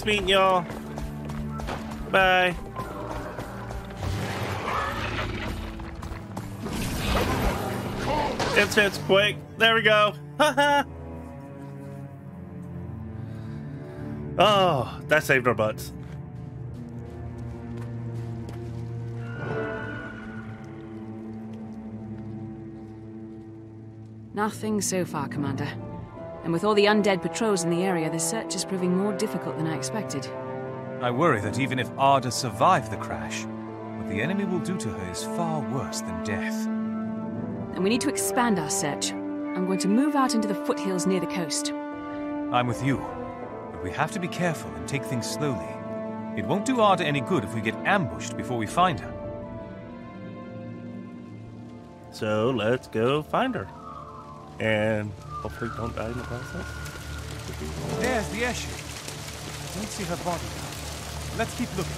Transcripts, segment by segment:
Nice meeting y'all. Bye. Incense quick. There we go. Ha ha. Oh, that saved our butts. Nothing so far, Commander. And with all the undead patrols in the area, the search is proving more difficult than I expected. I worry that even if Arda survived the crash, what the enemy will do to her is far worse than death. And we need to expand our search. I'm going to move out into the foothills near the coast. I'm with you, but we have to be careful and take things slowly. It won't do Arda any good if we get ambushed before we find her. So let's go find her. And hopefully don't die in the process. There's the airship. I don't see her body now. Let's keep looking.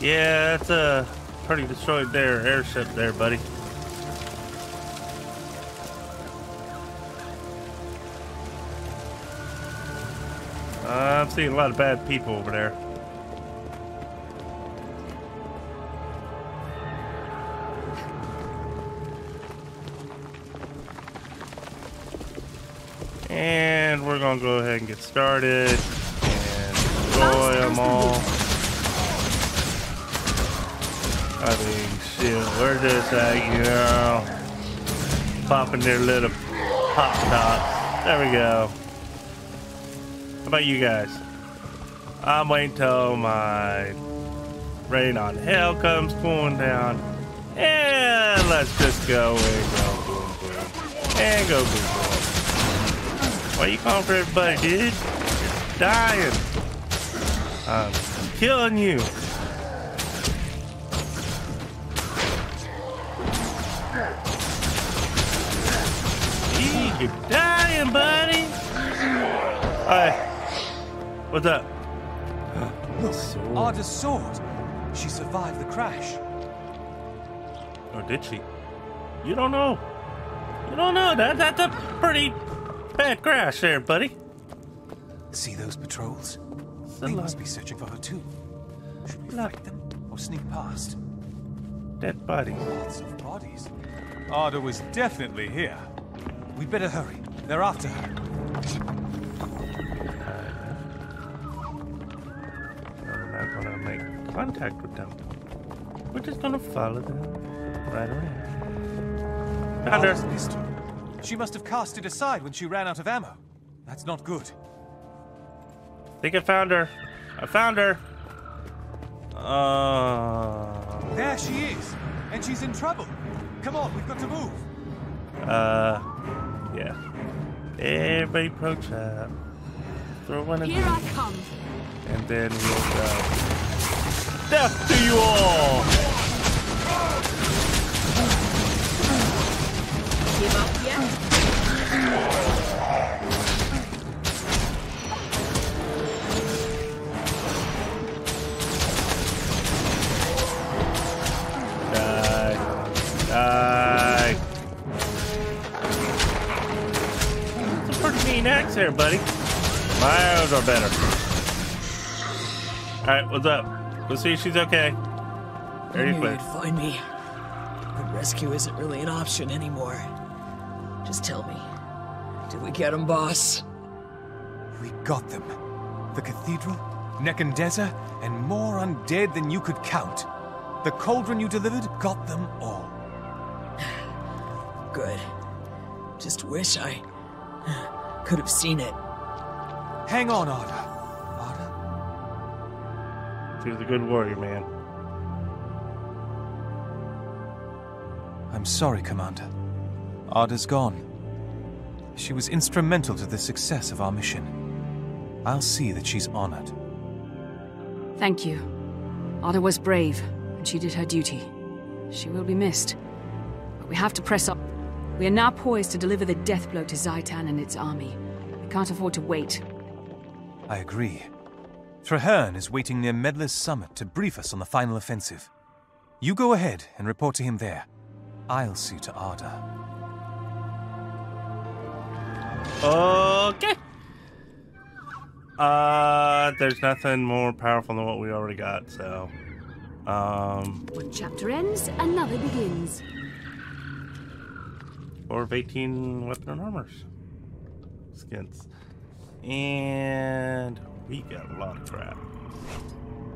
Yeah, it's a pretty destroyed there airship there, buddy. Uh, I'm seeing a lot of bad people over there. Gonna go ahead and get started and destroy them all. I mean, shit, where's this at, you know, Popping their little pop tops. There we go. How about you guys? I'm waiting till my rain on hell comes pouring down. And let's just go and go boom boom. And go boom boom. Why you calling for everybody, dude? You're dying. I'm killing you. You're dying, buddy. Hi. What's up? Look, Sword. Arda's sword. She survived the crash. Or did she? You don't know. You don't know. That that's a pretty bad crash there, buddy. See those patrols? They must be searching for her too. Should we Lot. fight them or sneak past? Dead body. Lots of bodies. Arda was definitely here. We'd better hurry. They're after her. We're not gonna make contact with them. We're just gonna follow them right around. Found her. Pistol. She must have cast it aside when she ran out of ammo. That's not good. think I found her. I found her. Uh, There she is! And she's in trouble! Come on, we've got to move! uh, yeah. Everybody approach up. Throw one of Here these, I come. and then we'll go. Death to you all! Give up yet? Die. Die. It's a pretty mean axe there, buddy. My arrows are better. Alright, what's up? Let's see if she's okay. There I you knew go. you'd find me. But rescue isn't really an option anymore. Just tell me. Did we get them, boss? We got them. The cathedral, Nekandeza, and more undead than you could count. The cauldron you delivered got them all. Good. Just wish I could have seen it. Hang on, Arda. Arda? She was a good warrior, man. I'm sorry, Commander. Arda's gone. She was instrumental to the success of our mission. I'll see that she's honored. Thank you. Ada was brave, and she did her duty. She will be missed. But we have to press up. We are now poised to deliver the death blow to Zhaitan and its army. We can't afford to wait. I agree. Trahearne is waiting near Medler's summit to brief us on the final offensive. You go ahead and report to him there. I'll see to Arda. Okay. Uh, there's nothing more powerful than what we already got, so. Um, One chapter ends, another begins. four of 18 weapon and armors. Skins. And we got a lot of crap.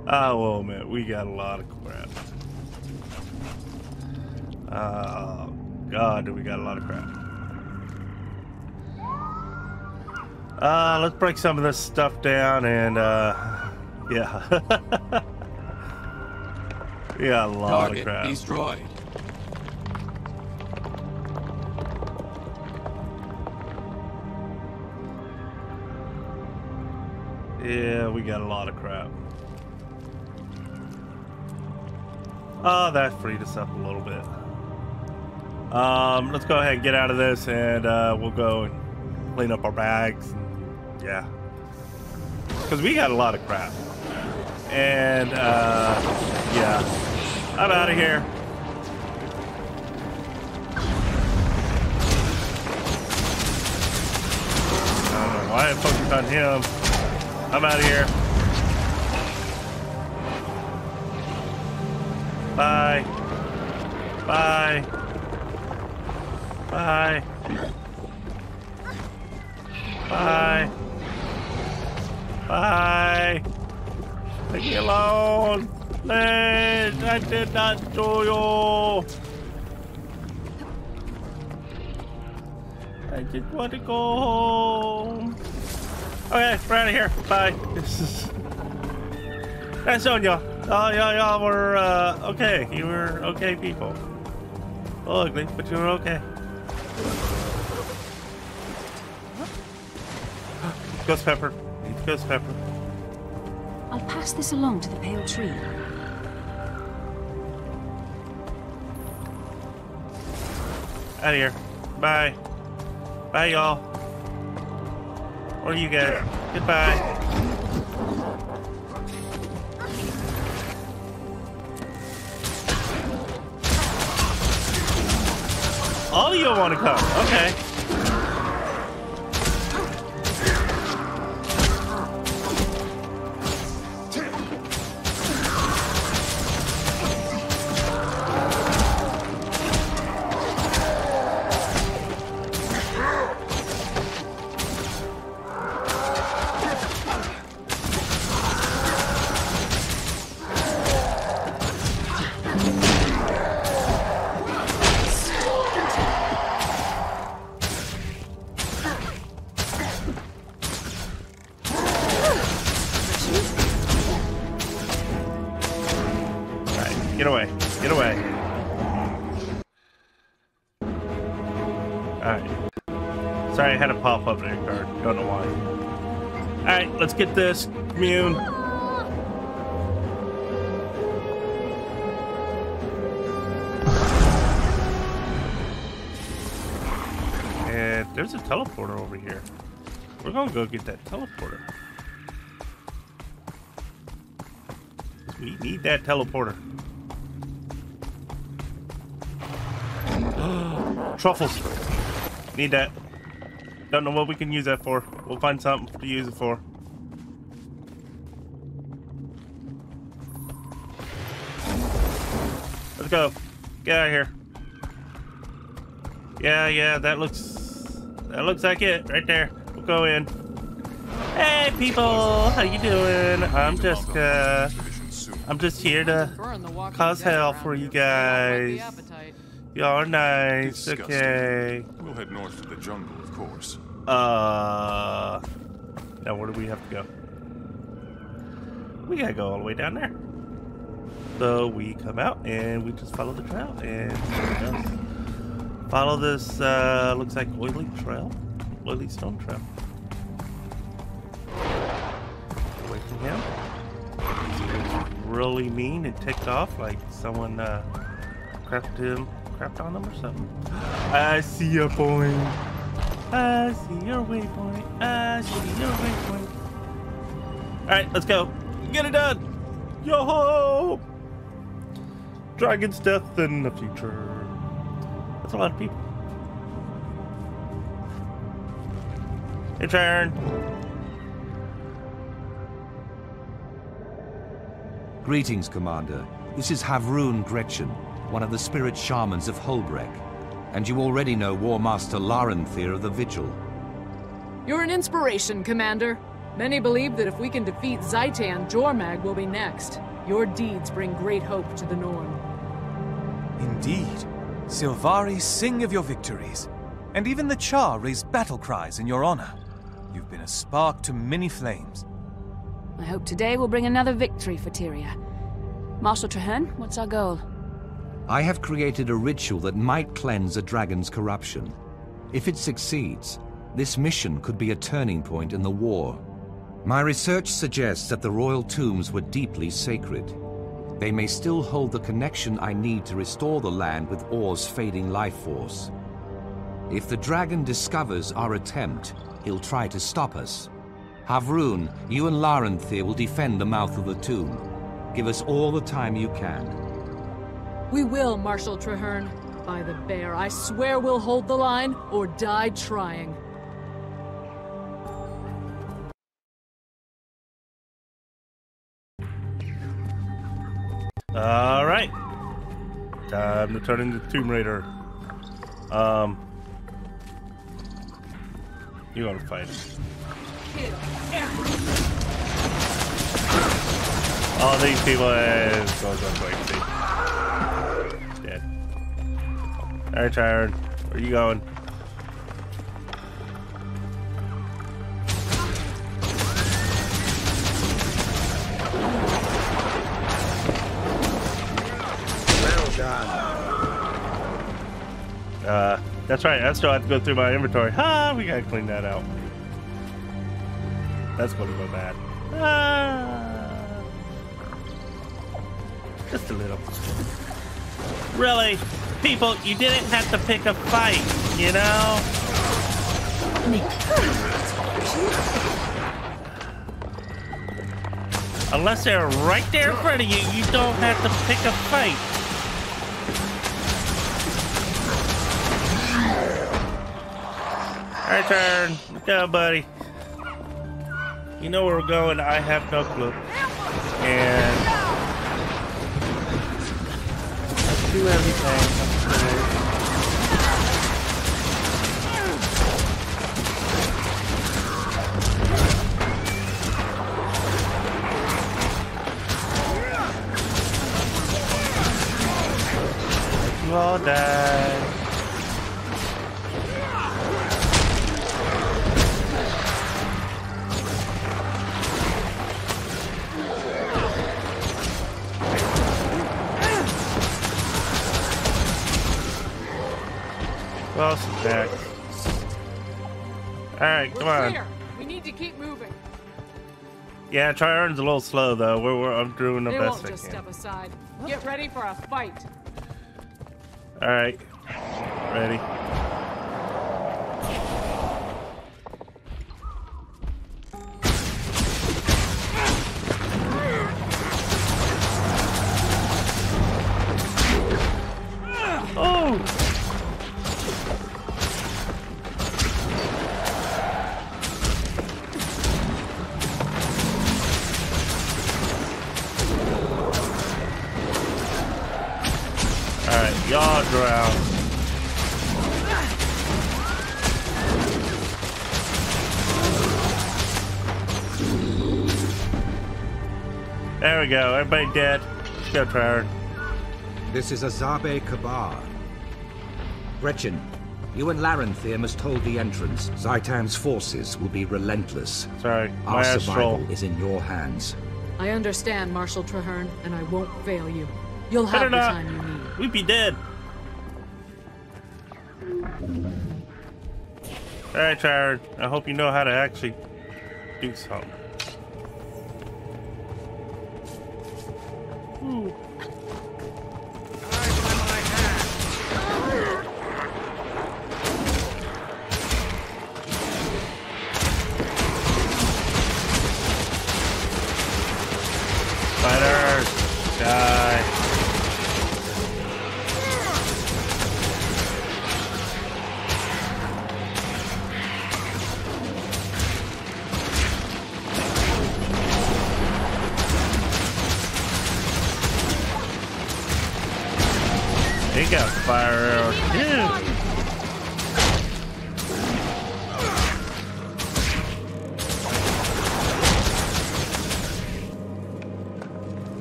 I well, man, we got a lot of crap. Oh, God, do we got a lot of crap. Uh, let's break some of this stuff down and, uh, yeah. we got a lot Target of crap. destroyed. Yeah, we got a lot of crap. Oh, that freed us up a little bit. Um, let's go ahead and get out of this and uh, we'll go and clean up our bags. Yeah. Because we got a lot of crap. And, uh, yeah. I'm out of here. I don't know why I focused on him. I'm out of here. Bye. Bye. Bye. Bye. Bye. Leave me alone. Please, I did not do you. I just want to go home. Okay, we're out of here. Bye. This is. That's on y'all. Oh, y'all, y'all were uh, okay. You were okay people. Ugly, but you were okay. Ghost pepper. Pepper. I'll pass this along to the pale tree. Out of here. Bye. Bye, y'all. What Or you guys. Goodbye. All of you want to come. Okay. Had a pop up there card. Don't know why. All right, let's get this commune. And there's a teleporter over here. We're gonna go get that teleporter. We need that teleporter. Truffles. Need that. Don't know what we can use that for. We'll find something to use it for. Let's go. Get out of here. Yeah, yeah, that looks that looks like it right there. We'll go in. Hey people, how you doing? I'm just uh I'm just here to cause hell for you guys. Y'all are nice. Disgusting. Okay. We'll head north to the jungle, of course. Uh now where do we have to go? We gotta go all the way down there. So we come out and we just follow the trail and there it goes. follow this uh looks like oily trail. Oily stone trail. Away from him. Really mean and ticked off like someone uh crapped him crapped on him or something. I see your point. I see your waypoint. I see your waypoint. Alright, let's go. Get it done! Yo ho! Dragon's death in the future. That's a lot of people. Hey, Tyron. Greetings, Commander. This is Havrun Gretchen, one of the spirit shamans of Hoelbrak. And you already know War Master Laranthir of the Vigil. You're an inspiration, Commander. Many believe that if we can defeat Zhaitan, Jormag will be next. Your deeds bring great hope to the Norn. Indeed. Sylvari sing of your victories, and even the Charr raise battle cries in your honor. You've been a spark to many flames. I hope today will bring another victory for Tyria. Marshal Trahearne, what's our goal? I have created a ritual that might cleanse a dragon's corruption. If it succeeds, this mission could be a turning point in the war. My research suggests that the royal tombs were deeply sacred. They may still hold the connection I need to restore the land with Orr's fading life force. If the dragon discovers our attempt, he'll try to stop us. Havrun, you and Laranthir will defend the mouth of the tomb. Give us all the time you can. We will, Marshal Trahearne. By the bear, I swear we'll hold the line or die trying. All right. Time to turn into Tomb Raider. Um, you want to fight? All these people is goes on Right, Tyron. Where are you going? Uh, that's right. I still have to go through my inventory. Ha! We gotta clean that out. That's gonna go bad. Ah, just a little. Really, people, you didn't have to pick a fight, you know. Unless they're right there in front of you, you don't have to pick a fight. Our turn. Let's go, buddy. You know where we're going. I have no clue. And do everything. All die. Else is back? Alright, come on. clear. We need to keep moving. Yeah, Trahearne's a little slow though. We're, we're I'm doing the They best won't I just can. step aside. Get ready for a fight. Alright. Ready. Alright. There we go. Everybody dead. Let's go, Trevor. This is Azabe Kabar. Gretchen, you and Laranthir must hold the entrance. Zhaitan's forces will be relentless. Sorry, Our survival astral. is in your hands. I understand, Marshal Trahearne, and I won't fail you. You'll Better have the not. time you need. We'd be dead. Alright, Trevor. I hope you know how to actually do something. Spiders,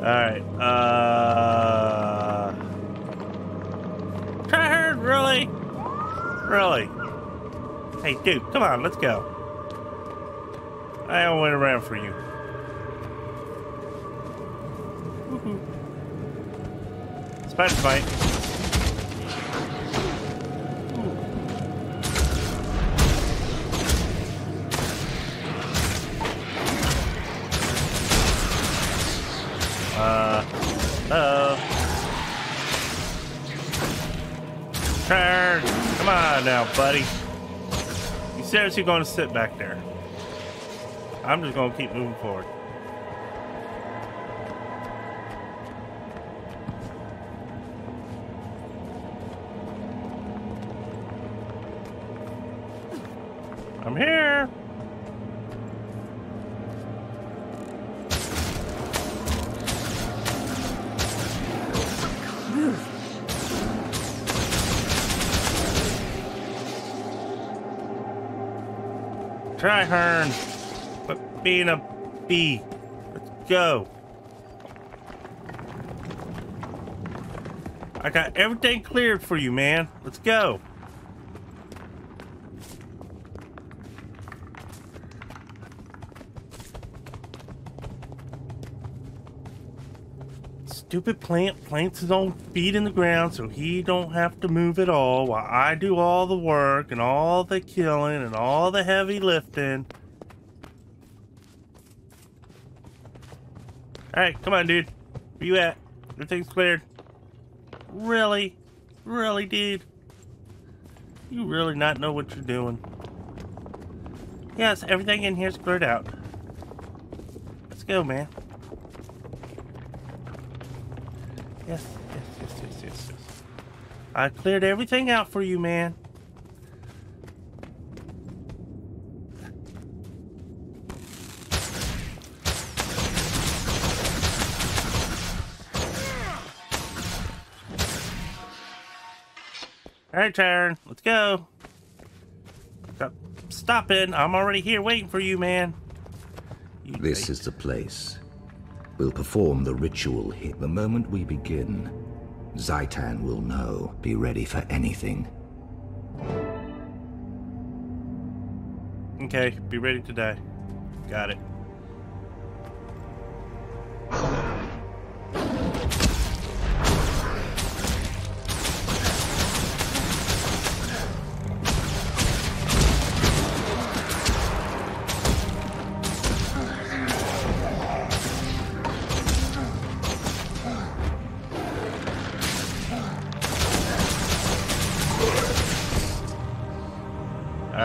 Alright, uh... Tryhard, really? Really? Hey, dude, come on, let's go. I wait around for you. Spider fight. Now, buddy. You seriously going to sit back there? I'm just going to keep moving forward. I'm here. Try Hearn. But being a bee. Let's go. I got everything cleared for you, man. Let's go. Stupid plant plants his own feet in the ground so he don't have to move at all while I do all the work and all the killing and all the heavy lifting. Alright, come on, dude. Where you at? Everything's cleared. Really? Really, dude? You really not know what you're doing. Yes, everything in here's cleared out. Let's go, man. Yes, yes, yes, yes, yes, yes. I cleared everything out for you, man. All right, Tyron, let's go. Stop, stop it. I'm already here waiting for you, man. You This is the place. We'll perform the ritual here. The moment we begin, Zhaitan will know. Be ready for anything. Okay, be ready to die. Got it.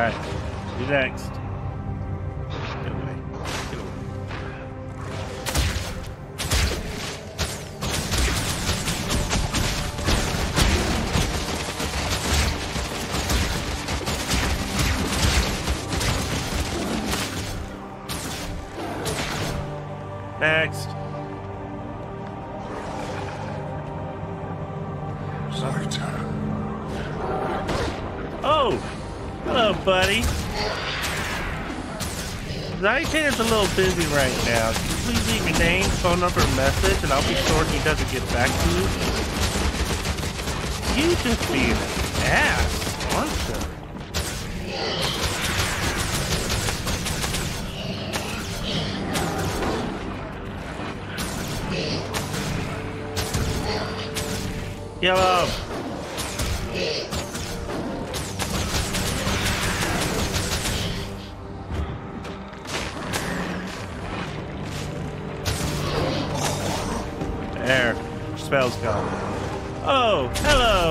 Alright, you next. Zhaitan's a little busy right now. Can you please leave your name, phone number, message, and I'll be sure he doesn't get back to you? You just being an ass, aren't you? Yellow.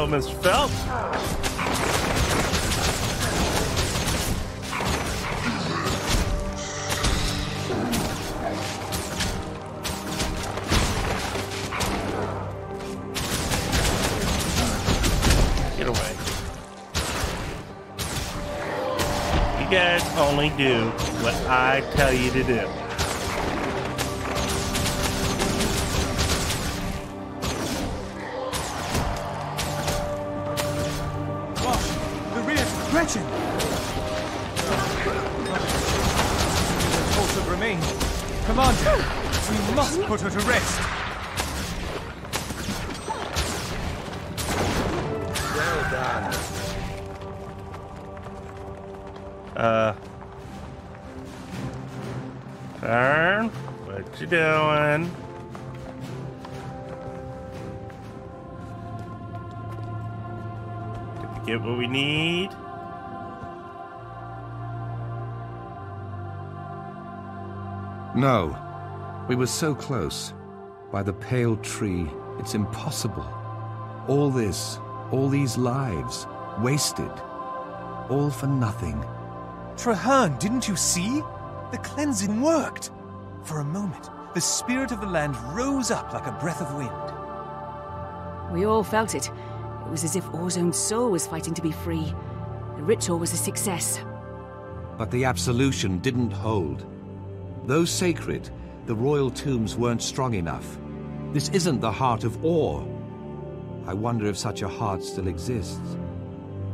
Mr. Phelps. Get away. You guys only do what I tell you to do. Put her to rest. Well done. Uh. Turn. What you doing? Did we get what we need? No. We were so close. By the pale tree, it's impossible. All this, all these lives, wasted. All for nothing. Trahearne, didn't you see? The cleansing worked. For a moment, the spirit of the land rose up like a breath of wind. We all felt it. It was as if Orr's own soul was fighting to be free. The ritual was a success. But the absolution didn't hold. Though sacred, the royal tombs weren't strong enough. This isn't the heart of Orr. I wonder if such a heart still exists.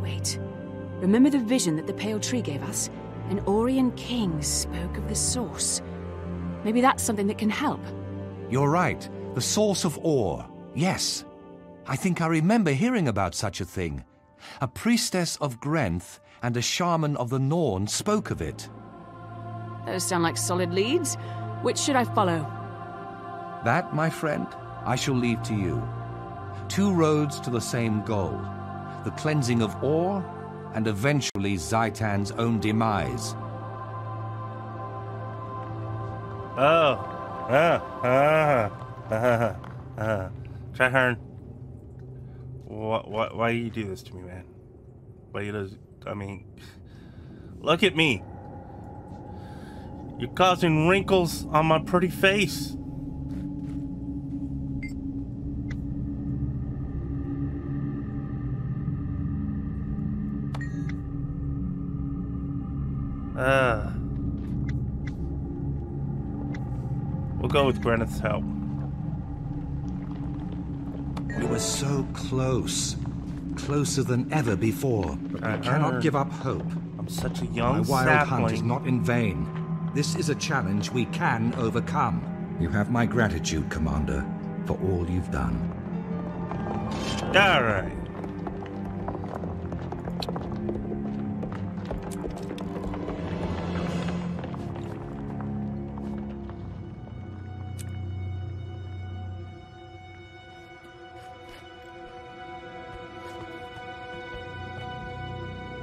Wait. Remember the vision that the Pale Tree gave us? An Orrian king spoke of the source. Maybe that's something that can help. You're right. The source of Orr. Yes. I think I remember hearing about such a thing. A priestess of Grenth and a shaman of the Norn spoke of it. Those sound like solid leads. Which should I follow? That, my friend, I shall leave to you. Two roads to the same goal. The cleansing of Orr, and eventually Zhaitan's own demise. Oh. Ah. Ah. Ah. Ah. Trahearne. What, what, why you do this to me, man? Why you does, I mean, look at me. You're causing wrinkles on my pretty face. Uh, we'll go with Gwyneth's help. We were so close. Closer than ever before. But we Uh-huh. cannot give up hope. I'm such a young My wild hunt is not in vain. This is a challenge we can overcome. You have my gratitude, Commander, for all you've done. All right.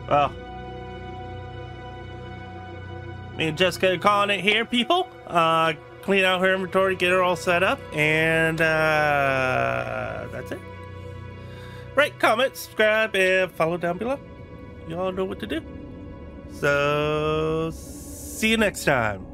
Well, me and Jessica calling it here, people. Uh, clean out her inventory, get her all set up, and uh, that's it. Rate, comment, subscribe, and follow down below. You all know what to do. So, see you next time.